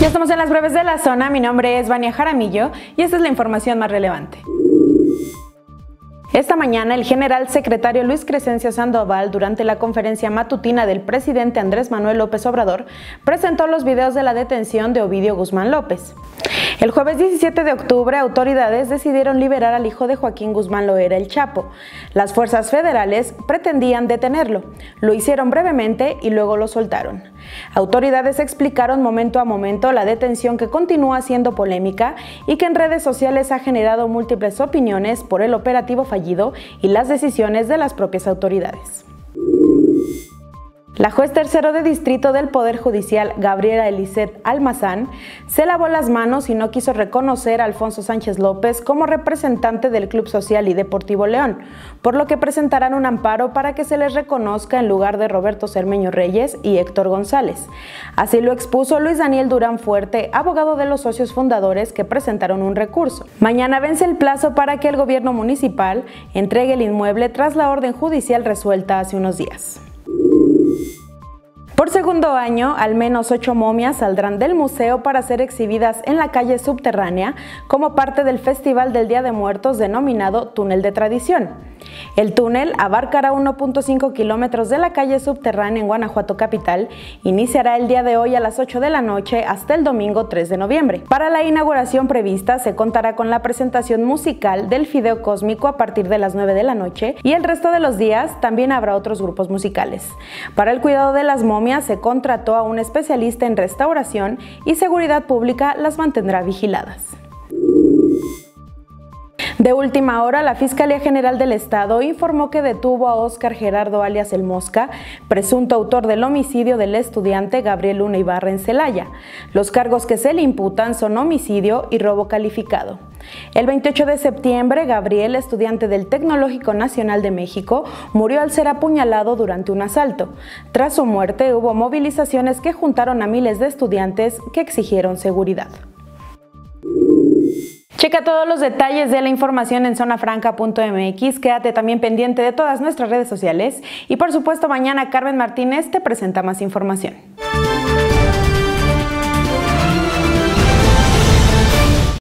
Ya estamos en las breves de la zona, mi nombre es Vania Jaramillo y esta es la información más relevante. Esta mañana, el general secretario Luis Crescencio Sandoval, durante la conferencia matutina del presidente Andrés Manuel López Obrador, presentó los videos de la detención de Ovidio Guzmán López. El jueves 17 de octubre, autoridades decidieron liberar al hijo de Joaquín Guzmán Loera, el Chapo. Las fuerzas federales pretendían detenerlo. Lo hicieron brevemente y luego lo soltaron. Autoridades explicaron momento a momento la detención que continúa siendo polémica y que en redes sociales ha generado múltiples opiniones por el operativo fallido y las decisiones de las propias autoridades. La juez tercero de distrito del Poder Judicial, Gabriela Eliseth Almazán, se lavó las manos y no quiso reconocer a Alfonso Sánchez López como representante del Club Social y Deportivo León, por lo que presentarán un amparo para que se les reconozca en lugar de Roberto Cermeño Reyes y Héctor González. Así lo expuso Luis Daniel Durán Fuerte, abogado de los socios fundadores que presentaron un recurso. Mañana vence el plazo para que el gobierno municipal entregue el inmueble tras la orden judicial resuelta hace unos días. Por segundo año, al menos ocho momias saldrán del museo para ser exhibidas en la calle subterránea como parte del Festival del Día de Muertos denominado Túnel de Tradición. El túnel abarcará 1.5 kilómetros de la calle subterránea en Guanajuato capital. Iniciará el día de hoy a las 8 de la noche hasta el domingo 3 de noviembre. Para la inauguración prevista se contará con la presentación musical del Fideo Cósmico a partir de las 9 de la noche y el resto de los días también habrá otros grupos musicales. Para el cuidado de las momias se contrató a un especialista en restauración y seguridad pública las mantendrá vigiladas. De última hora, la Fiscalía General del Estado informó que detuvo a Óscar Gerardo alias El Mosca, presunto autor del homicidio del estudiante Gabriel Luna Ibarra en Celaya. Los cargos que se le imputan son homicidio y robo calificado. El 28 de septiembre, Gabriel, estudiante del Tecnológico Nacional de México, murió al ser apuñalado durante un asalto. Tras su muerte, hubo movilizaciones que juntaron a miles de estudiantes que exigieron seguridad. Checa todos los detalles de la información en zonafranca.mx. Quédate también pendiente de todas nuestras redes sociales. Y por supuesto, mañana Carmen Martínez te presenta más información.